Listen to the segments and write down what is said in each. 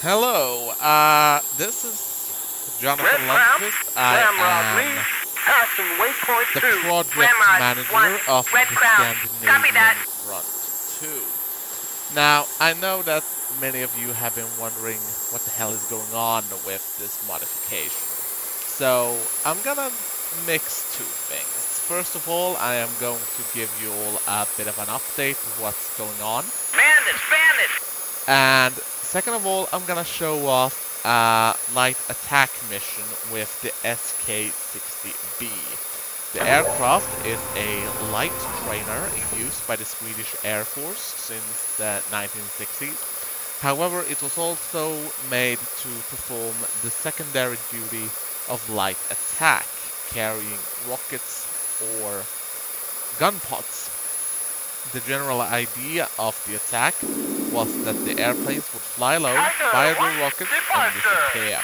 Hello, uh, this is Jonathan Lundkvist. I am waypoint the 2. project Ramrod, manager one, of Red the Crown. Scandinavian Copy that. Front 2. Now, I know that many of you have been wondering what the hell is going on with this modification. So, I'm gonna mix two things. First of all, I am going to give you all a bit of an update of what's going on. Bandits, bandits! And second of all, I'm gonna show off uh, a light attack mission with the SK-60B. The aircraft is a light trainer used by the Swedish Air Force since the 1960s. However, it was also made to perform the secondary duty of light attack, carrying rockets or gun pods. The general idea of the attack was that the airplanes would fly low, fire one, their rockets, and disappear.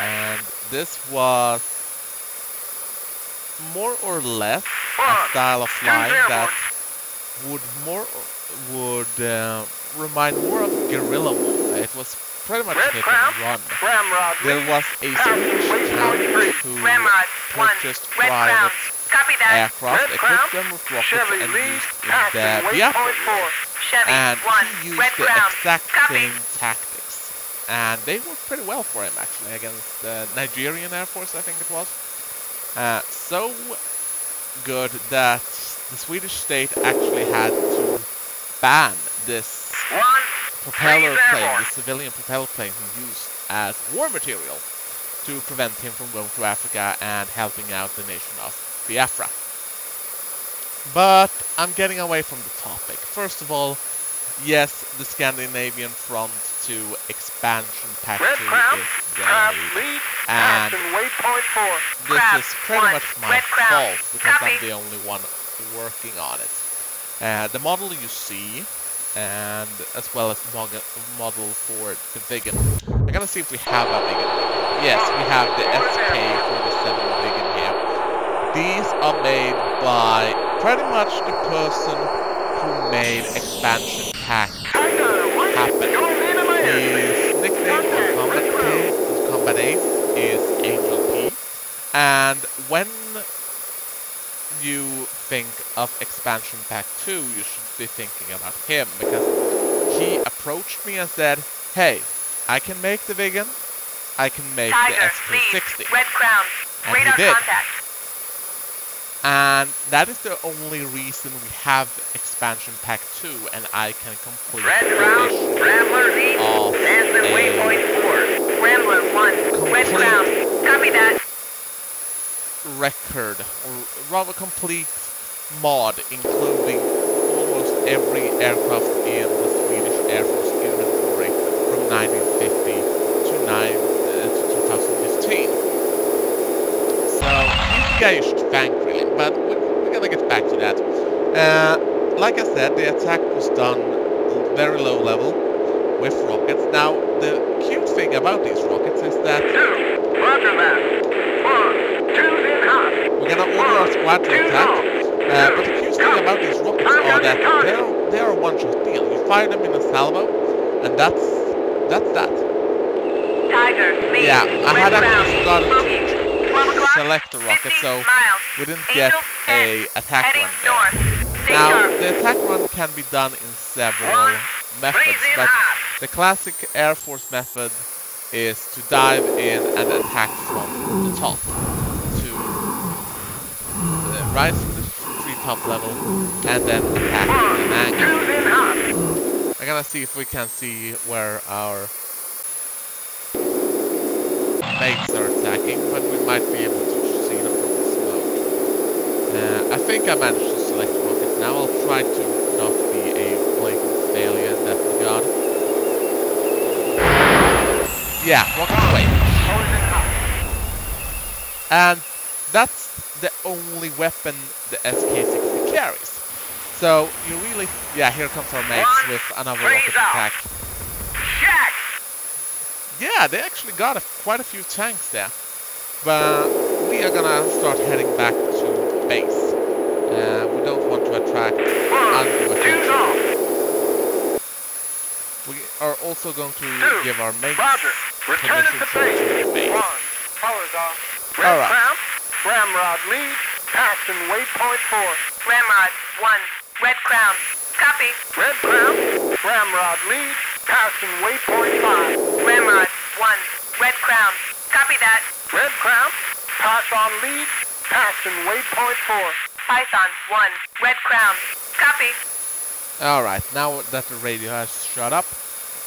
And this was more or less a style of flying that would more would uh, remind more of guerrilla warfare. It was pretty much Red hit and run. Ramrod There was a Swedish 3. who Ramrod, one, purchased Red private aircraft, Red equipped them with rockets, Chevy and used in passing the Biafra waypoint 4. Chevy, and one, he used Red the Crown. exact Copy. same tactics. And they worked pretty well for him, actually, against the Nigerian Air Force, I think it was. Uh, so good that the Swedish state actually had to ban this One, propeller plane, the civilian propeller plane he used as war material to prevent him from going to Africa and helping out the nation of Biafra. But I'm getting away from the topic. First of all, yes, the Scandinavian Front 2 expansion pack Red 2 Crown, is delayed. And waypoint 4. This is pretty much my fault because. I'm the only one working on it. Uh, the model you see, and as well as the model for the Viggen. I'm gonna see if we have a Viggen. Yes, we have the SK-47 Viggen here. These are made by pretty much the person who made expansion pack happen. you're in a man. His nickname on Combat, P- Combat Ace is Angel P. And when you think of Expansion Pack 2, you should be thinking about him because he approached me and said, Hey, I can make the Viggen, I can make Tiger, the lead, SK60. Red Crown. And he Radar did. contact. And that is the only reason we have Expansion Pack 2 and I can complete Red the Rambler lead, of waypoint 4. Rambler, one, Red Complete. Copy that. record, or rather complete mod, including almost every aircraft in the Swedish Air Force inventory from 1950 to, nine, uh, to 2015. So, he's the guy you should thank, really, but we- we're gonna get back to that. Uh, like I said, the attack was done very low level with rockets. Now, the cute thing about these rockets is that Two, roger that. One, two's in hot. We're gonna order our squad to attack. Uh, but the cute thing about these rockets are that they're, they're a one-shot deal. You fire them in a salvo, and that's that's that. Tiger. Yeah, I had actually started Bogey. 12 o'clock. Select the rocket, so we didn't get a attack run there. Now, the attack run can be done in several methods, but the classic Air Force method is to dive in and attack from the top. To uh, rise from the treetop level and then attack at an angle. Two's in hot. I'm gonna see if we can see where our mates are attacking, but we might be able to see them from the smoke. Uh, I think I managed to select rocket now. I'll try to not be a blatant failure in that regard. Yeah, rocket away. And that's the only weapon the SK-60 carries. So you really, yeah, here comes our mates with another rocket attack. Jack. Yeah, they actually got a, quite a few tanks there. But we are gonna start heading back to base. Uh, we don't want to attract undue attention. We are also going to Two. give our mates Roger. Return to permission to base. base. One. Colors off. Red All right. Crown. Ramrod lead. Passing waypoint four. Ramrod 1. Red Crown. Copy. Red Crown. Ramrod lead. Passing waypoint five. Ramrod 1. Red Crown. Copy that. Red Crown. Pass on lead. Passing waypoint four. Python 1. Red Crown. Copy. Alright, now that the radio has shut up,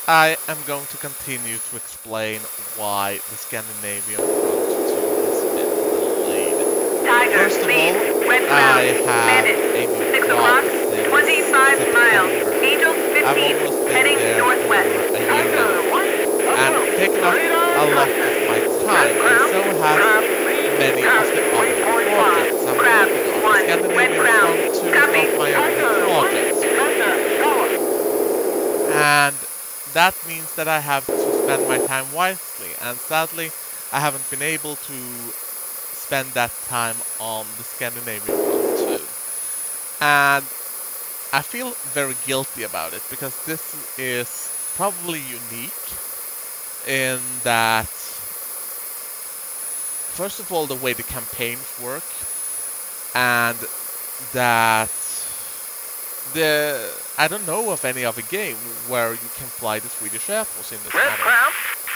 I am going to continue to explain why the Scandinavian Front 2 has been delayed. Tiger First of lead. all, Red Crown. I have Bandit. a new 6 o'clock. 25 miles. September. Angel I've 15. almost been Heading there northwest. for a year now, and taken up a lot of my time, and so have many of the other projects I'm working on. one. Scandinavian Crown. Front 2 Copy. of my own projects. And that means that I have to spend my time wisely. And sadly, I haven't been able to spend that time on the Scandinavian front 2. And I feel very guilty about it because this is probably unique in that, first of all, the way the campaigns work, and that the I don't know of any other game where you can fly the Swedish Air Force in this manner.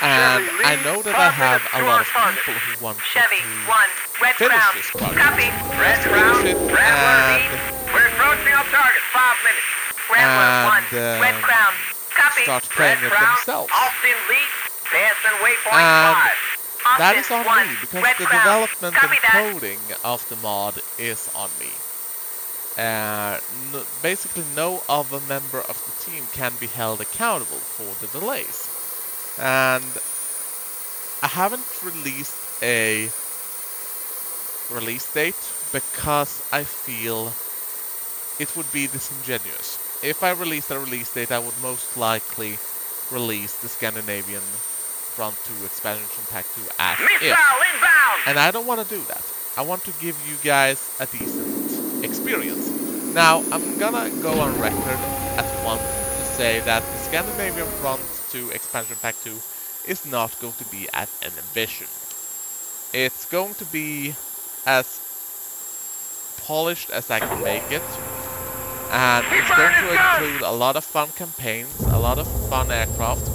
And I know that I have a lot of people who want Chevy to 1. Red finish Crown. this. Copy. Red finish Crown. it Rambler and lead. We're approaching our target. Five minutes. Rambler 1. And, Red um, Crown. Copy. start playing Red it Crown. themselves. Austin lead. Passing waypoint And five. That is on 1. me because Red the Crown. development Copy and that. coding of the mod is on me. Uh, n- basically, no other member of the team can be held accountable for the delays. And I haven't released a release date because I feel it would be disingenuous. If I released a release date, I would most likely release the Scandinavian Front 2 expansion pack 2 as Missile if. inbound. And I don't want to do that. I want to give you guys a decent experience. Now, I'm gonna go on record at once to say that the Scandinavian Front 2 expansion pack 2 is not going to be as an ambition. It's going to be as polished as I can make it. And it's going to include a lot of fun campaigns, a lot of fun aircraft,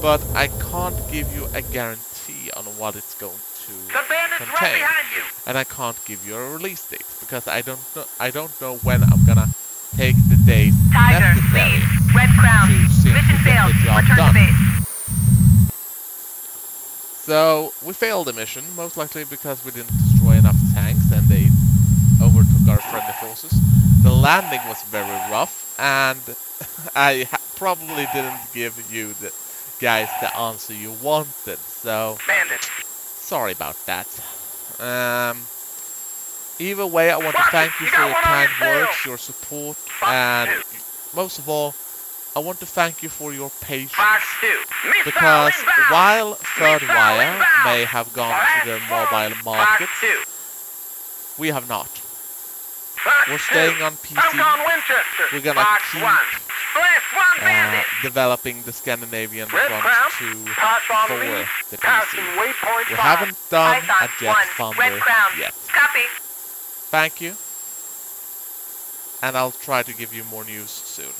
but I can't give you a guarantee on what it's going to right contain. behind you. and I can't give you a release date because I don't know I don't know when I'm gonna take the days Tiger necessary. Red Crown. to Mission failed. the job Return done. base. So we failed the mission, most likely because we didn't destroy enough tanks and they overtook our friendly forces. The landing was very rough and I ha- probably didn't give you the guys the answer you wanted, so Bandits. sorry about that. Um, either way, I want to thank you for your kind words, your support, and most of all, I want to thank you for your patience. Because while Third Wire may have gone to the mobile market. We have not. Fox We're staying on PC. We're gonna Fox keep, one. One Uh, developing the Scandinavian Red front Crown. to for the PC. We haven't done Python a Jet 1. Thunder Red Crown. yet. Copy. Thank you. And I'll try to give you more news soon.